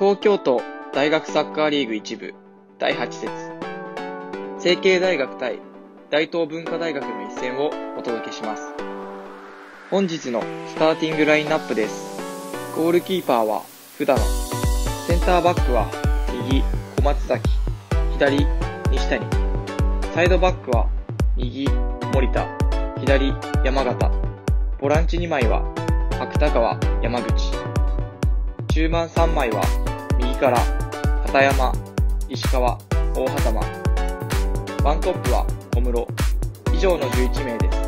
東京都大学サッカーリーグ1部第8節。成蹊大学対大東文化大学の一戦をお届けします。本日のスターティングラインナップです。ゴールキーパーは普段センターバックは右小松崎、左西谷、サイドバックは右森田、左山形、ボランチ2枚は芥川山口、中盤3枚はから片山、石川、大畑間ワントップは小室。以上の11名です。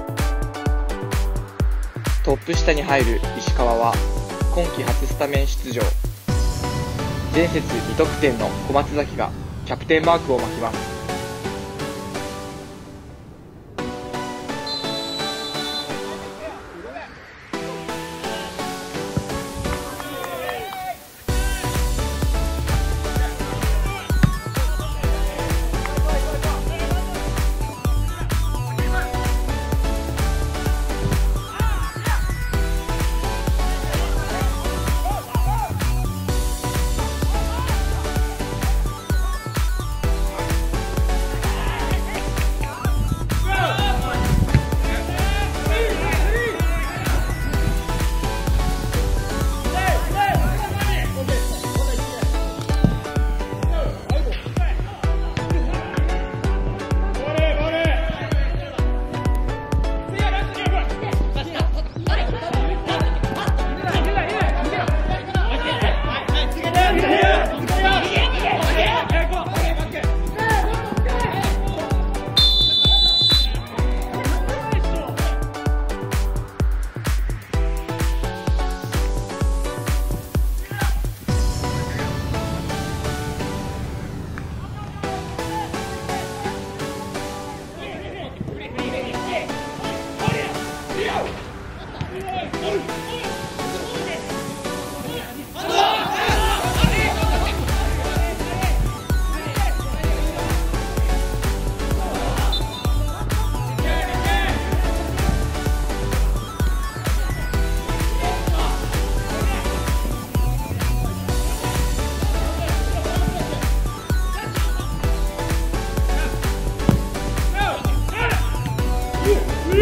トップ下に入る石川は今季初スタメン出場。前節2得点の小松崎がキャプテンマークを巻きます。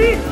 Ready?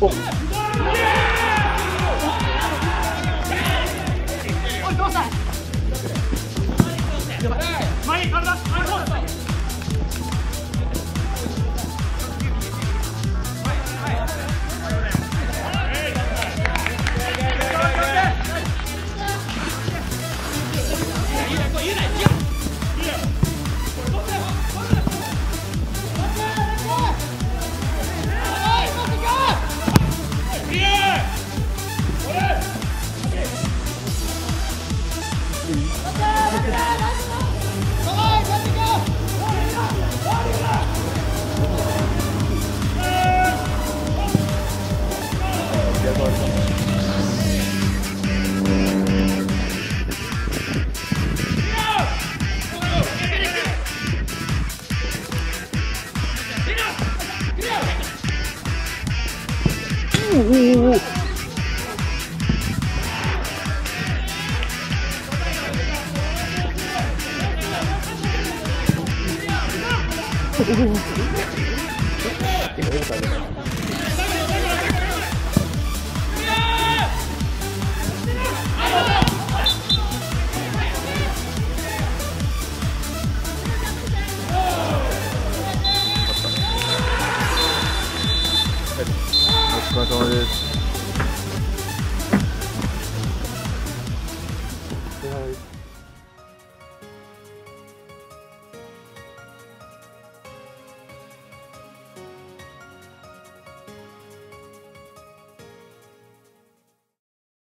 어. 一代过，一代。お疲れ様です。はい